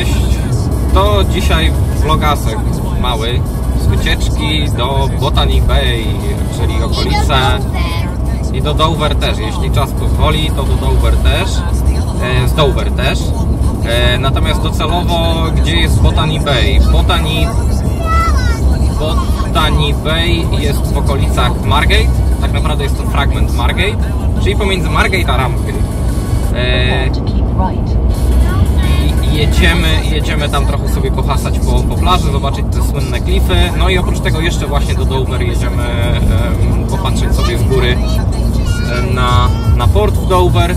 Cześć! To dzisiaj vlogasek mały z wycieczki do Botany Bay, czyli okolice i do Dover też. Jeśli czas pozwoli, to do Dover też, e, z Dover też. E, natomiast docelowo, gdzie jest Botany Bay? Botany, Botany Bay jest w okolicach Margate. Tak naprawdę jest to fragment Margate, czyli pomiędzy Margate a Ramsgate. E, jedziemy, jedziemy tam trochę sobie pohasać po, po plaży, zobaczyć te słynne klify. No i oprócz tego jeszcze właśnie do Dover jedziemy em, popatrzeć sobie z góry na, na port w Dover. E,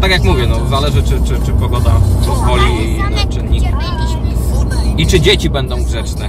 tak jak mówię, no, zależy czy, czy, czy pogoda pozwoli i inne czynniki. I czy dzieci będą grzeczne.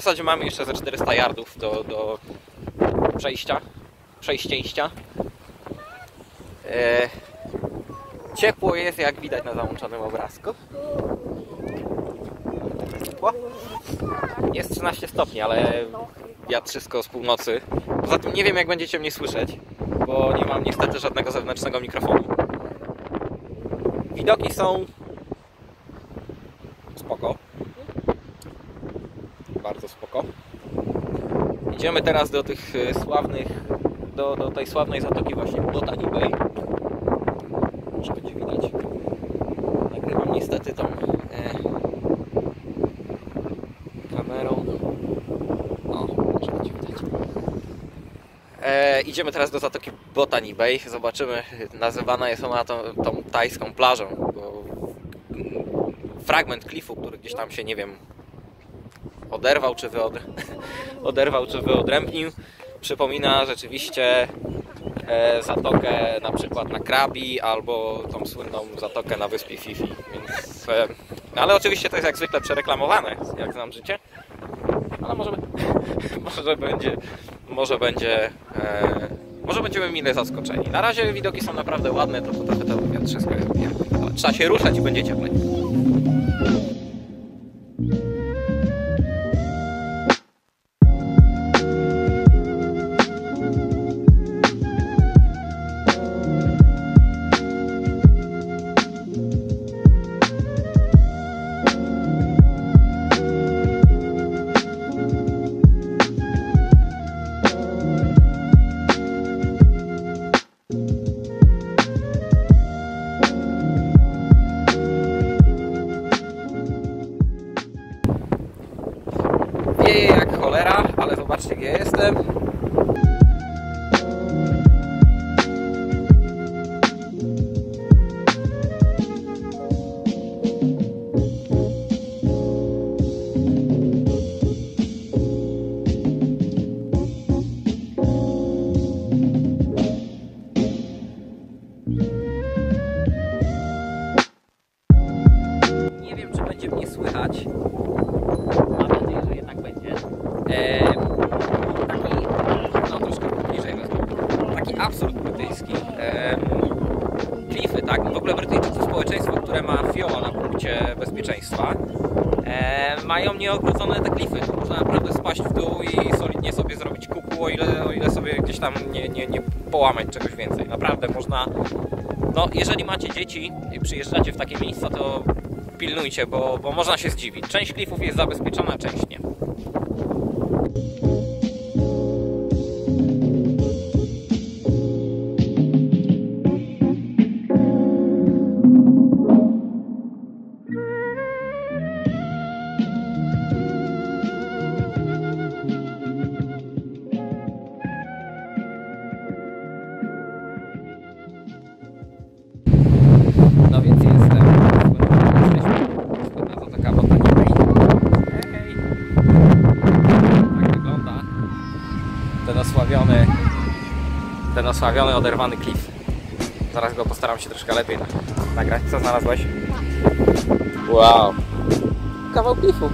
Zasadzie mamy jeszcze ze 400 yardów do, do przejścia, przejścieństia. E, ciepło jest, jak widać na załączonym obrazku. Ciepło. Jest 13 stopni, ale wiatr wszystko z północy. Poza tym nie wiem, jak będziecie mnie słyszeć, bo nie mam niestety żadnego zewnętrznego mikrofonu. Widoki są spoko. Bardzo spoko. Idziemy teraz do tych e, sławnych, do, do tej sławnej zatoki właśnie Botany Bay. Może będzie widać. Nagrywam niestety tą e, kamerą. O, może będzie widać. E, idziemy teraz do zatoki Botany Bay. Zobaczymy, nazywana jest ona tą, tą tajską plażą, fragment klifu, który gdzieś tam się, nie wiem, oderwał czy, wyod... oderwał, czy wyodrębnił, przypomina rzeczywiście e, zatokę na przykład na Krabi albo tą słynną zatokę na wyspie Fifi. Więc, e, no ale oczywiście to jest jak zwykle przereklamowane, jak znam życie. Ale może, może będzie, może będzie, e, może będziemy mile zaskoczeni. Na razie widoki są naprawdę ładne, to trochę to wszystko jest Trzeba się ruszać i będzie cieplej. Cholera, ale zobaczcie gdzie jestem. Eee, mają nieogrodzone te klify. Można naprawdę spaść w dół i solidnie sobie zrobić kuku, o ile, o ile sobie gdzieś tam nie, nie, nie połamać czegoś więcej. Naprawdę można no, jeżeli macie dzieci i przyjeżdżacie w takie miejsca, to pilnujcie, bo, bo można się zdziwić. Część klifów jest zabezpieczona, część nie. Osławiony, oderwany klif. Zaraz go postaram się troszkę lepiej nagrać. Co znalazłeś? Wow. Kawał klifu.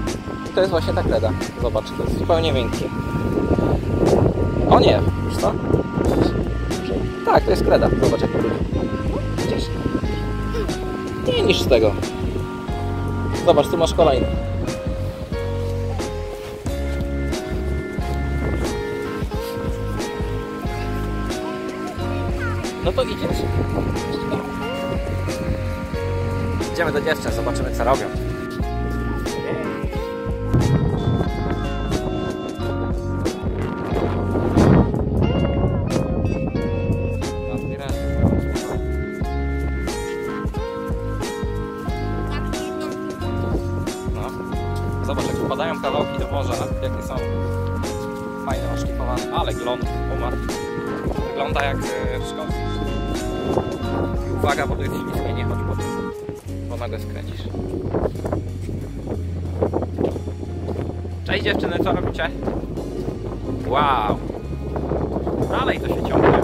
To jest właśnie ta kreda. Zobacz, to jest zupełnie miękkie. O nie, wiesz co? Tak, to jest kreda. Zobacz jak wygląda. Widzisz? Nie niż z tego. Zobacz, tu masz kolejny. No to idziesz. Idziemy do dziewczyn, zobaczymy co robią. No. Zobacz, jak wpadają kawałki do morza, jakie są fajne, oszlifowane. Ale glon, umarł. Wygląda jak e, w Szkocji. Uwaga, bo to jest śliskie, nie chodź po bo nagle skręcisz. Cześć dziewczyny, co robicie? Wow! Dalej to się ciągnie.